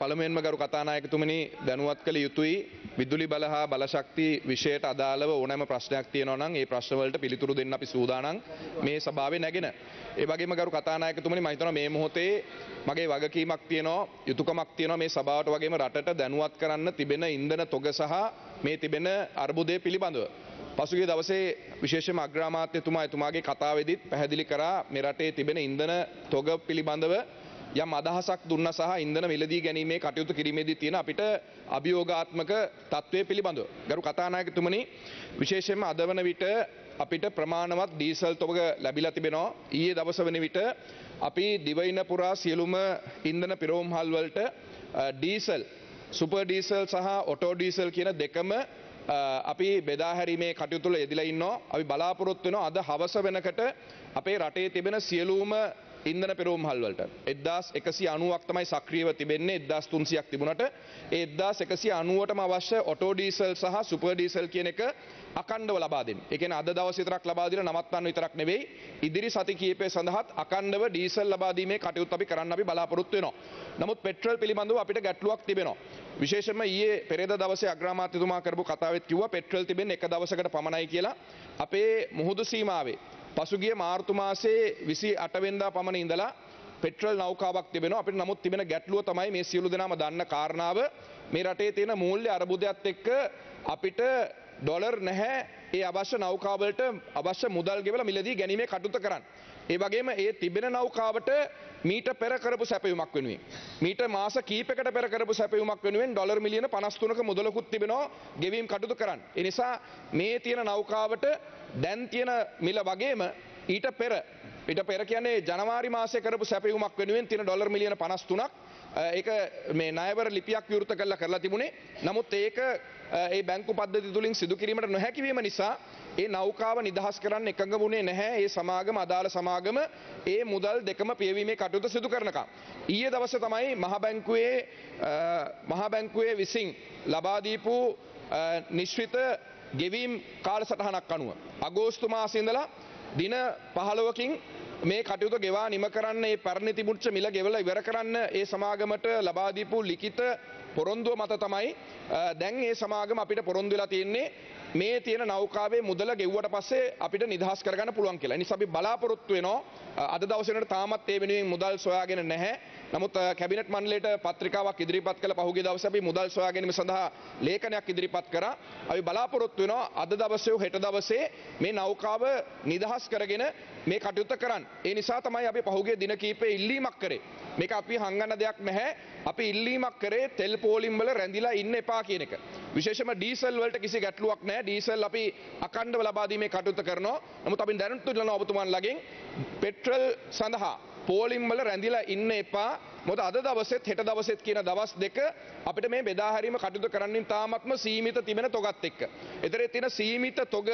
පළමුවෙන්ම ගරු කතානායකතුමනි දැනුවත් කළ යුතුයි විදුලි බල හා බලශක්ති විෂයට අදාළව ඕනෑම ප්‍රශ්නයක් තියෙනවා නම් ඒ ප්‍රශ්නවලට පිළිතුරු දෙන්න අපි සූදානම් මේ සභාවේ නැගෙන. ඒ වගේම ගරු කතානායකතුමනි මම හිතනවා මේ මොහොතේ මගේ වගකීමක් තියෙනවා යුතුයකමක් තියෙනවා මේ සභාවට වගේම රටට දැනුවත් කරන්න තිබෙන ඉන්ධන තොග සහ මේ තිබෙන අර්බුදය පිළිබඳව. පසුගිය දවසේ විශේෂම අග්‍රාමාත්‍යතුමා එතුමාගේ කතාවෙදිත් පැහැදිලි කරා මේ රටේ තිබෙන ඉන්ධන තොග පිළිබඳව යම් අදහසක් දුන්න සහ ඉන්ධන මිලදී ගැනීමේ කටයුතු කිරීමේදී තියෙන අපිට අභියෝගාත්මක තත්ත්වය පිළිබඳව. ගරු කතානායකතුමනි විශේෂයෙන්ම අද වන විට අපිට ප්‍රමාණවත් ඩීසල් තොග ලැබිලා තිබෙනවා. ඊයේ දවස වන විට අපි දිවයින පුරා සියලුම ඉන්ධන පිරෝම්හල් වලට ඩීසල් සුපර් ඩීසල් සහ ඔටෝ ඩීසල් කියන දෙකම අපි බෙදාහැරීමේ කටයුතුල යෙදිලා ඉන්නවා. අපි බලාපොරොත්තු වෙනවා අද හවස වෙනකට අපේ රටේ තිබෙන සියලුම ඉන්දන පෙරෝම් හල්වලට එදදාස් එකසි අනුවක් තමයි සක්‍රියව තිබෙන්නේ එදදාස් තුන්සියක් තිබුණට එදදාස් එකසි අනුවටම අවශ්‍ය ඔටෝඩීසල් සහ සුපර්ඩීසල් කියන එක අකණ්ඩව ලබාදෙන් එකන අද දවසිතරක් ලබාදින නවත්වන්න විතරක් නෙවෙයි ඉදිරි සති කීපය සඳහත් අකණ්ඩව ඩීසල් ලබාදීමේ කටයුත් අපි කරන්න අපි බලාපොරොත්තු වෙනවා. නමුත් පෙට්‍රල් පිළිබඳව අපිට ගැටලුවක් තිබෙනවා. විශේෂම ඊයේ පෙරේද දවසේ අග්‍රාමාත්‍යතුමා කරපු කතාවෙත් කිව්වා පෙට්‍රල් තිබෙන්නේ එක දවසකට පමණයි කියලා. අපේ මුහුදු සීමාවේ පසුගිය මාර්තු මාසේ විසි අටවෙන්දා පමණ ඉඳලා පෙට්‍රල් නෞකාවක් තිබෙනවා. අපිට නමුත් තිබෙන ගැටලුව තමයි මේ සියලු දෙනාම දන්න කාරණාව. මේ රටේ තියෙන මූල්‍ය අරබුදයක්ත් එක්ක අපිට ඩොලර් නැහැ. ඒ අවශ්‍ය නෞකාවලට අවශ්‍ය මුදල් ගෙවල මිලදී ගැනීමේ කටයුතු කරන්න. ඒ වගේම ඒ තිබෙන නෞකාවට මීට පෙර කරපු සැපයුමක් වෙනුවෙන්. මීට මාස කීපකට පෙර කරපු සැපයුමක් වෙනුවෙන් ඩොලර් මිලියන 53ක මුදලකුත් තිබෙනවා ගෙවීම් කටයුතු කරන්න. ඒ නිසා මේ තියෙන නෞකාවට දැන් තියෙන මිල වගේම ඊට පෙර ඊට පෙර කියන්නේ ජනවාරි මාසයේ කරපු සැපයුමක් වෙනුවෙන් තියෙන ඩොලර් මිලියන 53ක් ඒක මේ ණයවර ලිපියක් විවෘත කරලා කරලා තිබුණේ. නමුත් ඒක ඒ බැංකු පද්ධති තුලින් සිදු කිරීමට නොහැකි වීම නිසා ඒ නෞකාව නිදහස් කරන්න එකඟ වුණේ නැහැ. ඒ සමාගම අදාළ සමාගම ඒ මුදල් දෙකම පියවීමේ කටයුතු සිදු කරනකම්. ඊයේ දවසේ තමයි මහ බැංකුවේ මහ බැංකුවේ විසින් ලබා දීපු නිශ්චිත ගෙවීම් කාලසටහනක් අනුව අගෝස්තු මාසේ ඉඳලා දින 15කින් මේ කටයුතු ගෙවා නිම කරන්න ඒ පැරණි තිබුච්ච මිල ගෙවලා ඉවර කරන්න ඒ සමාගමට ලබා දීපු ලිඛිත පොරොන්දුව මත තමයි දැන් ඒ සමාගම අපිට පොරොන්දු වෙලා තියෙන්නේ. මේ තියෙන නෞකාවේ මුදල ගෙව්වට පස්සේ අපිට නිදහස් කරගන්න පුළුවන් කියලා. ඒ නිසා අපි බලාපොරොත්තු වෙනවා අද දවසේ වෙනකොට තාමත් ඒ වෙනුවෙන් මුදල් සොයාගෙන නැහැ. නමුත් කැබිනට් මණ්ඩලයට පත්‍රිකාවක් ඉදිරිපත් කළ පහුගිය දවසේ අපි මුදල් සොයා ගැනීම සඳහා ලේඛනයක් ඉදිරිපත් කරා. අපි බලාපොරොත්තු වෙනවා අද දවසේ හෙට දවසේ මේ නෞකාව නිදහස් කරගෙන මේ කටයුත්ත කරන්න. ඒ නිසා තමයි අපි පහුගිය දින කීපේ ඉල්ලීමක් කරේ. මේක අපි හංගන්න දෙයක් නැහැ. අපි ඉල්ලීමක් කරේ තෙල් පෝලිම් වල රැඳිලා ඉන්න එපා කියන එක. විශේෂම ඩීසල් වලට කිසි ගැටලුවක් නැහැ. ඩීසල් අපි අකණ්ඩව ලබා දීමේ කටයුත්ත කරනවා. නමුත් අපි දැනුත් ඉල්ලනවා ඔබතුමන්ලගෙන් පෙට්‍රල් සඳහා පෝලිම් වල රැඳිලා ඉන්න එපා. මොකද අද දවසෙත් හෙට දවසෙත් කියන දවස් දෙක අපිට මේ බෙදා හැරීම කටයුතු කරන්නින් තාමත්ම සීමිත තිබෙන තොගත් එක්ක. ඒතරේ තියෙන සීමිත තොග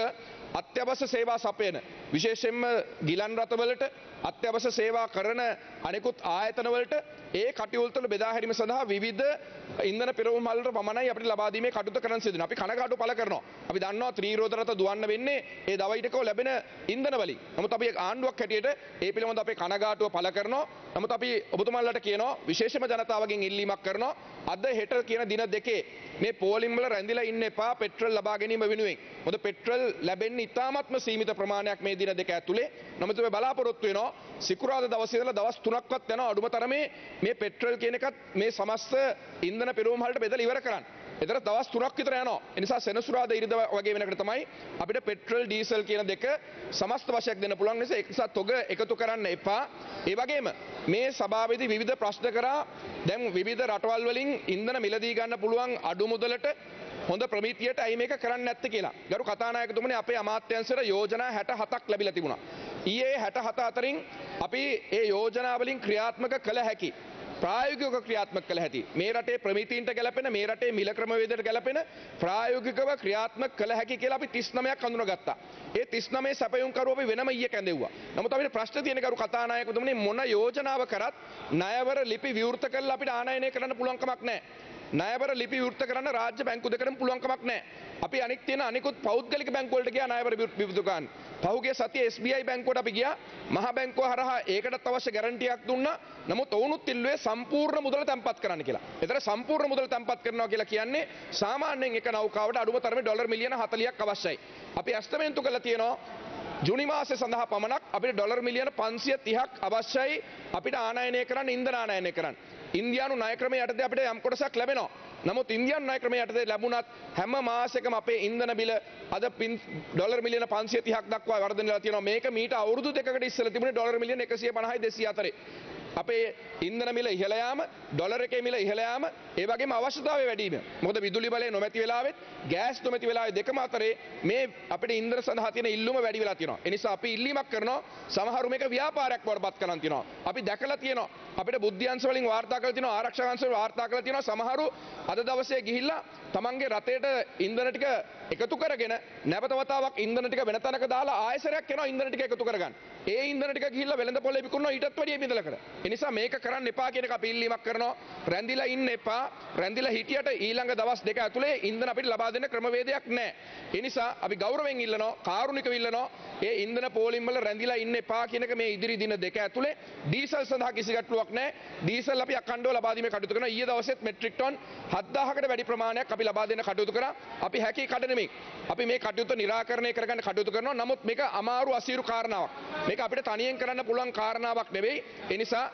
අත්‍යවශ්‍ය සේවා සපයන විශේෂයෙන්ම ගිලන් රථවලට අත්‍යවශ්‍ය සේවා කරන අනෙකුත් ආයතනවලට ඒ කටයුතුවල බෙදා හැරීම සඳහා විවිධ ඉන්ධන පෙරවුම් වලට පමණයි අපිට ලබා දීමේ කටයුතු කරන්න සිදු වෙනවා. අපි කනගාටු පළ කරනවා. අපි දන්නවා ත්‍රිරෝද රථ දුවන්න වෙන්නේ ඒ දවයිටකව ලැබෙන ඉන්ධන වලින්. නමුත් අපි ආණ්ඩුවක් හැටියට ඒ පිළිබඳව අපේ කනගාටුව පළ කරනවා. නමුත් අපි ඔබතුමාලට කියනවා විශේෂම ජනතාවගෙන් ඉල්ලීමක් කරනවා. අද හෙට කියන දින දෙකේ මේ පෝලිම් වල රැඳිලා ඉන්න එපා පෙට්‍රල් ලබා ගැනීම වෙනුවෙන්. මොකද පෙට්‍රල් ලැබෙන්නේ ඉතාමත්ම සීමිත ප්‍රමාණයක් මේ දින දෙක ඇතුලේ. නමුත් මේ බලාපොරොත්තු වෙනවා සිකුරාදා දවසේ ඉඳලා දවස් 3ක්වත් යනවා අඩුම තරමේ මේ පෙට්‍රල් කියන එකත් මේ සමස්ත ඉන්ධන පෙරවුම් වලට බෙදලා ඉවර කරන්න. එතන දවස් 3ක් විතර යනවා. ඒ නිසා සෙනසුරාදා ඉරිදා වගේ වෙනකට තමයි අපිට පෙට්‍රල් ඩීසල් කියන දෙක සමස්ත වශයෙන් දෙන්න පුළුවන් නිසා ඒක නිසා තොග එකතු කරන්න එපා. ඒ වගේම මේ සභාවේදී විවිධ ප්‍රශ්න කරා දැන් විවිධ රටවල් වලින් ඉන්ධන මිලදී ගන්න පුළුවන් අඩු මුදලට හොඳ ප්‍රමිතියට ඇයි මේක කරන්න නැත්තේ කියලා. ගරු කතානායකතුමනි අපේ අමාත්‍යංශයට යෝජනා 67ක් ලැබිලා තිබුණා. ඊයේ 67 අතරින් අපි ඒ යෝජනා වලින් ක්‍රියාත්මක කළ හැකි ප්‍රායෝගිකව ක්‍රියාත්මක කළ හැකි මේ රටේ ප්‍රමිතීන්ට ගැලපෙන මේ රටේ මිල ක්‍රමවේදයට ගැලපෙන ප්‍රායෝගිකව ක්‍රියාත්මක කළ හැකි කියලා අපි 39ක් හඳුනගත්තා. ඒ 39 සැපයුම්කරුව අපි වෙනම ඊයේ කැඳෙව්වා. නමුත් අපිට ප්‍රශ්න තියෙන කරු කතානායකතුමනි මොන යෝජනාව කරත් ණයවර ලිපි විවෘත කරලා අපිට ආනයනය කරන්න පුළුවන් කමක් නැහැ. ණයබර ලිපි විවෘත කරන්න රාජ්‍ය බැංකු දෙකටම පුළුවන්කමක් නැහැ. අපි අනික් තියෙන අනිකුත් පෞද්ගලික බැංකු වලට ගියා ණයබර විවෘත කරන්න. පහුගිය සතියේ SBI බැංකුවට අපි ගියා. මහා බැංකුව හරහා ඒකටත් අවශ්‍ය ගැරන්ටියක් දුන්නා. නමුත් ඔවුනුත් ඉල්ලුවේ සම්පූර්ණ මුදල තැන්පත් කරන්න කියලා. ඒතර සම්පූර්ණ මුදල තැන්පත් කරනවා කියලා කියන්නේ සාමාන්‍යයෙන් එක නෞකාවට අඩුම තරමේ ඩොලර් මිලියන 40ක් අවශ්‍යයි. අපි ඇස්තමේන්තු කරලා තියෙනවා ජුනි මාසය සඳහා පමණක් අපිට ඩොලර් මිලියන 530ක් අවශ්‍යයි අපිට ආනයනය කරන්න ඉන්ධන ආනයනය කරන්න. ඉන්දියානු ණය ක්‍රමය යටතේ අපිට යම් කොටසක් ලැබෙනවා. නමුත් ඉන්දියානු ණය ක්‍රමය යටතේ ලැබුණත් හැම මාසෙකම අපේ ඉන්ධන බිල අද පින් ඩොලර් මිලියන 530ක් දක්වා වර්ධනය වෙලා තියෙනවා. මේක මීට අවුරුදු දෙකකට ඉස්සෙල්ලා තිබුණේ ඩොලර් මිලියන 150යි 200 අතරේ. අපේ ඉන්ධන මිල ඉහළ යාම ඩොලර් එකේ මිල ඉහළ යාම ඒ වගේම අවශ්‍යතාවය වැඩි වීම. මොකද විදුලි බලය නොමැති වෙලාවෙත් ගෑස් නොමැති වෙලාවේ දෙකම අතරේ මේ අපිට ඉන්ධන සඳහා තියෙන ඉල්ලුම වැඩි වෙලා තියෙනවා. ඒ නිසා අපි ඉල්ලීමක් කරනවා සමහරු මේක ව්‍යාපාරයක් බවට පත් කරන් තියෙනවා. අපි දැකලා තියෙනවා අපිට බුද්ධ්‍යංශ වලින් වාර්තා කරලා තියෙනවා ආරක්ෂක අංශ වලින් වාර්තා කරලා තියෙනවා සමහරු අද දවසේ ගිහිල්ලා තමන්ගේ රටේට ඉන්ධන ටික එකතු කරගෙන නැවත වතාවක් ඉන්ධන ටික වෙන තැනක දාලා ආයසරයක් යනවා ඉන්ධන ටික එකතු කරගන්න. ඒ ඉන්ධන ටික ගිහිල්ලා වෙළඳ පොලේ විකුණනවා ඊටත් වැඩිය බිඳලකට. ඒ නිසා මේක කරන්න එපා කියන එක අපි ඉල්ලීමක් කරනවා. රැඳිලා ඉන්න එපා. රැඳිලා හිටියට ඊළඟ දවස් දෙක ඇතුලේ ඉන්ධන අපිට ලබා දෙන්න ක්‍රමවේදයක් නැහැ. ඒ නිසා අපි ගෞරවයෙන් ඉල්ලනවා, කාරුණිකව ඉල්ලනවා. ඒ ඉන්ධන පෝලිම් වල රැඳිලා ඉන්න එපා කියන එක මේ ඉදිරි දින දෙක ඇතුලේ ඩීසල් සඳහා කිසි ගැටලුවක් නැහැ. ඩීසල් අපි අඛණ්ඩව ලබා දීමේ කටයුතු කරනවා. ඊයේ දවසෙත් මෙට්‍රික් ටන් 7000කට වැඩි ප්‍රමාණයක් අපි ලබා දෙන්න කටයුතු කරා. අපි හැකි කඩ නෙමෙයි. අපි මේ කටයුතු නිරාකරණය කරගන්න කටයුතු කරනවා. නමුත් මේක අමාරු අසීරු කාරණාවක්. මේක අපිට තනියෙන් කරන්න පුළුවන් කාරණාවක් නෙවෙයි. ඒ නිසා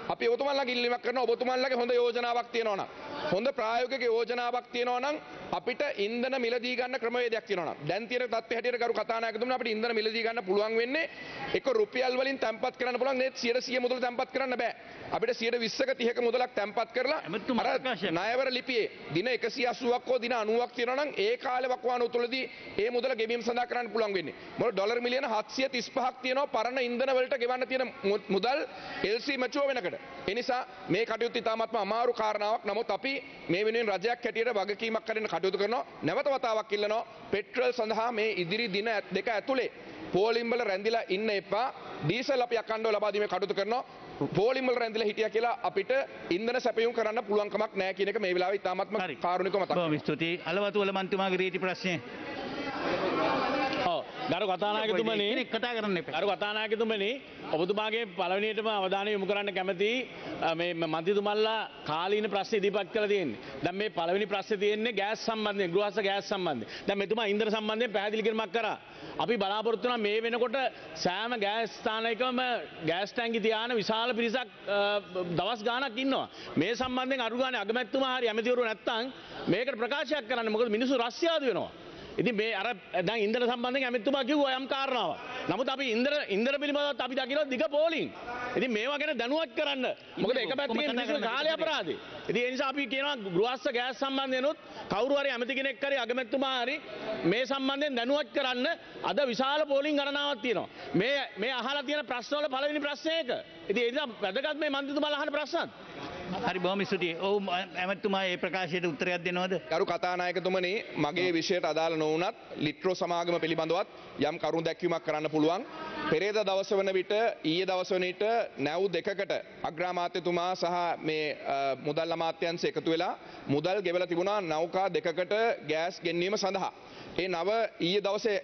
අපි ඔබතුමන්ලගේ ඉල්ලීමක් කරනවා. ඔබතුමන්ලගේ හොඳ යෝජනාවක් තියෙනවා නම් හොඳ ප්‍රායෝගික යෝජනාවක් තියෙනවා නම් අපිට ඉන්ධන මිලදී ගන්න ක්‍රමවේදයක් තියෙනවා නම් දැන් තියෙන තත්ත්වය හැටියට ගරු කතානායකතුමනි අපිට ඉන්ධන මිලදී ගන්න පුළුවන් වෙන්නේ එක රුපියල් වලින් තැන්පත් කරන්න පුළුවන්. නේ 100 මුදල තැන්පත් කරන්න බෑ. අපිට 120ක 30ක මුදලක් තැන්පත් කරලා අර ණයවර ලිපියේ දින 180ක් හෝ දින 90ක් තියෙනවා නම් ඒ කාලේ වකවානුව තුළදී ඒ මුදල ගෙවීම සඳහා කරන්න පුළුවන් වෙන්නේ. මොකද ඩොලර් මිලියන 735ක් තියෙනවා පරණ ඉන්ධන වලට ගෙවන්න තියෙන මුදල් LC මැචුව වෙනකට ඒ නිසා මේ කටයුතු ඉතාමත්ම අමාරු කාරණාවක් නමුත් අපි මේ වෙනුවෙන් රජයක් හැටියට වගකීමක් කරගෙන කටයුතු කරනවා නැවත වතාවක් ඉල්ලනවා පෙට්‍රල් සඳහා මේ ඉදිරි දින දෙක ඇතුලේ පෝලිම් වල රැඳිලා ඉන්න එපා ඩීසල් අපි අකණ්ඩව ලබා දීමේ කටයුතු කරනවා පෝලිම් වල රැඳිලා හිටියා කියලා අපිට ඉන්ධන සැපයුම් කරන්න පුළුවන් කමක් නැහැ කියන එක මේ වෙලාවේ ඉතාමත්ම. කාරුණිකව මතක් ස්තුතියි. අලවතුවල මන්තුමාගේ රීති ප්‍රශ්නය. ගරු කතානායකතුමනි කතා කරන්න එපා. ගරු කතානායකතුමනි ඔබතුමාගේ පළවෙනියටම අවධානය යොමු කරන්න කැමති මේ මන්ත්‍රීතුමල්ලා කාලීන ප්‍රශ්න ඉදිරිපත් කරලා තියෙන්නේ. දැන් මේ පළවෙනි ප්‍රශ්නේ තියෙන්නේ ගෑස් සම්බන්ධයෙන් ගෘහස්ස ගෑස් සම්බන්ධයෙන්. දැන් මෙතුමා ඉන්ධන සම්බන්ධයෙන් පැහැදිලි කිරීමක් කරා. අපි බලාපොරොත්තු වෙනවා මේ වෙනකොට සෑම ගෑස් ස්ථානයකම ගෑස් ටැංකි තියාන විශාල පිරිසක් දවස් ගාණක් ඉන්නවා. මේ සම්බන්ධයෙන් අඩු ගානේ අගමැතිතුමා හරි ඇමතිවරු නැත්තම් මේකට ප්‍රකාශයක් කරන්න. මොකද මිනිස්සු රස්්‍යාදු වෙනවා. ඉතින් මේ අර දැන් ඉන්දර සම්බන්ධයෙන් ඇමතුමා කිව්වා යම් කාරණාවක්. නමුත් අපි ඉන්දර ඉන්දර පිළිබඳව අපි දකිනවා දිග පෝලිං. ඉතින් මේවා ගැන දැනුවත් කරන්න. මොකද එක පැත්තකින් මිනිස්සු කරන්න කාලේ බැහැ. අපරාධේ. ඉතින් ඒ නිසා අපි කියනවා ගෘහස්ස ගෑස් සම්බන්ධයෙන්ුත් කවුරු හරි ඇමති කෙනෙක් හරි අගමැතිතුමා හරි මේ සම්බන්ධයෙන් දැනුවත් කරන්න අද විශාල පෝලිං ගණනාවක් තියෙනවා. මේ මේ අහලා තියෙන ප්‍රශ්න වල පළවෙනි ප්‍රශ්නය ඒක. ඉතින් ඒ නිසා වැදගත් මේ මන්ත්‍රීතුමාලා අහන ප්‍රශ්නත්. හරි බොහොම ස්තුතියි. ඔව් ඇමතුමා මේ ප්‍රකාශයට උත්තරයක් දෙනවද? ගරු කතානායකතුමනි මගේ විෂයට අදාළ නොවනත් ලිට්‍රෝ සමාගම පිළිබඳවත් යම් කරුණු දැක්වීමක් කරන්න පුළුවන්. පෙරේද දවස වන විට ඊයේ දවස වන විට නැව් දෙකකට අග්‍රාමාත්‍යතුමා සහ මේ මුදල් අමාත්‍යංශ එකතු වෙලා මුදල් ගෙවලා තිබුණා නෞකා දෙකකට ගෑස් ගෙන්වීම සඳහා. ඒ නව ඊයේ දවසේ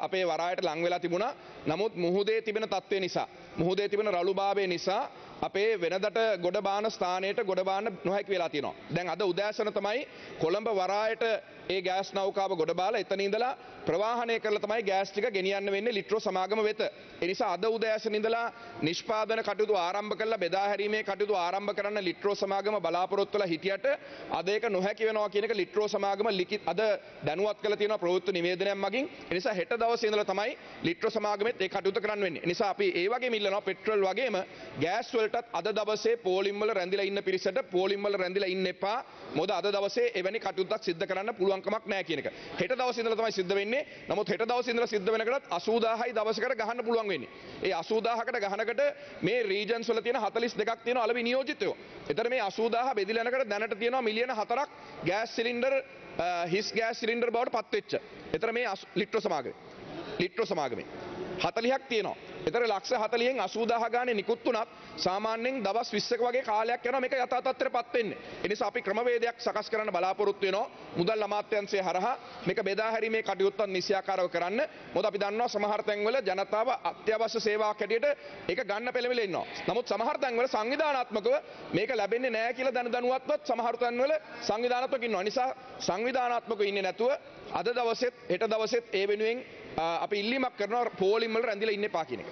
අපේ වරායට ලං වෙලා තිබුණා. නමුත් මුහුදේ තිබෙන තත්ත්වය නිසා මුහුදේ තිබෙන රළුභාවය නිසා අපේ වෙනදට ගොඩබාන ස්ථානයට ගොඩබාන්න නොහැකි වෙලා තියෙනවා. දැන් අද උදෑසන තමයි කොළඹ වරායට ඒ ගෑස් නෞකාව ගොඩබාලා එතන ඉඳලා ප්‍රවාහනය කරලා තමයි ගෑස් ටික ගෙනියන්න වෙන්නේ ලිට්‍රෝ සමාගම වෙත. ඒ නිසා අද උදෑසන ඉඳලා නිෂ්පාදන කටයුතු ආරම්භ කරලා බෙදා හැරීමේ කටයුතු ආරම්භ කරන්න ලිට්‍රෝ සමාගම බලාපොරොත්තු වෙලා හිටියට අද ඒක නොහැකි වෙනවා කියන එක ලිට්‍රෝ සමාගම ලිඛිත අද දැනුවත් කරලා තියෙනවා ප්‍රවෘත්ති නිවේදනයක් මගින්. ඒ නිසා හෙට දවසේ ඉඳලා තමයි ලිට්‍රෝ සමාගමෙත් ඒ කටයුතු කරන්න වෙන්නේ. ඒ නිසා අපි ඒ වගේම ඉල්ලනවා පෙට්‍රල් වගේම ගෑස් වලටත් අද දවසේ පෝලිම් වල රැඳිලා ඉන්න පිරිසට පෝලිම් වල රැඳිලා ඉන්න එපා. මොකද අද දවසේ එවැනි කටයුත්තක් සිද්ධ කරන්න පුළුවන්කමක් නැහැ කියන එක. හෙට දවසේ ඉඳලා තමයි සිද්ධ වෙන්නේ. නමුත් හෙට දවසේ ඉඳලා සිද්ධ වෙනකටත් 80000යි දවසකට ගහන්න පුළුවන් වෙන්නේ. ඒ 80000කට ගහනකට මේ රීජන්ස් වල තියෙන 42ක් තියෙන අලවි නියෝජිතයෝ. එතන මේ 80000 බෙදිලා යනකට දැනට තියෙනවා මිලියන 4ක් ගෑස් සිලින්ඩර් අ, හිස් ගෑස් සිලින්ඩර් බවට පත් වෙච්ච. එතන මේ අසු- ලිට්‍රෝ සමාගමේ. ලිට්‍රෝ සමාගමේ. හතලිහක් තියෙනවා. එතර ලක්ෂ හතලියෙන් අසූදාහ ගානේ නිකුත් වුණත් සාමාන්‍යයෙන් දවස් 20ක වගේ කාලයක් යනවා මේක යථා තත්ත්වයටපත් වෙන්න. ඒ නිසා අපි ක්‍රමවේදයක් සකස් කරන්න බලාපොරොත්තු වෙනවා. මුදල් අමාත්‍යාංශය හරහා මේක බෙදා හැරීමේ කටයුත්තත් නිසියාකාරව කරන්න. මොකද අපි දන්නවා සමහර තැන්වල ජනතාව අත්‍යවශ්‍ය සේවාවක් හැටියට ඒක ගන්න පෙළඹෙලා ඉන්නවා. නමුත් සමහර තැන්වල සංවිධානාත්මකව මේක ලැබෙන්නේ නැහැ කියලා දැන දැනුවත්වත් සමහර තැන්වල සංවිධානාත්මක ඉන්නවා. නිසා සංවිධානාත්මකව ඉන්නේ නැතුව අද දවසෙත් හෙට දවසෙත් ඒ වෙනුවෙන් අ, අපි ඉල්ලීමක් කරනවා පෝලිම් වල රැඳිලා ඉන්න එපා කියන එක.